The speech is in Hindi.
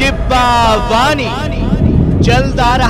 डिब्बा वानी जल्द आ रहा।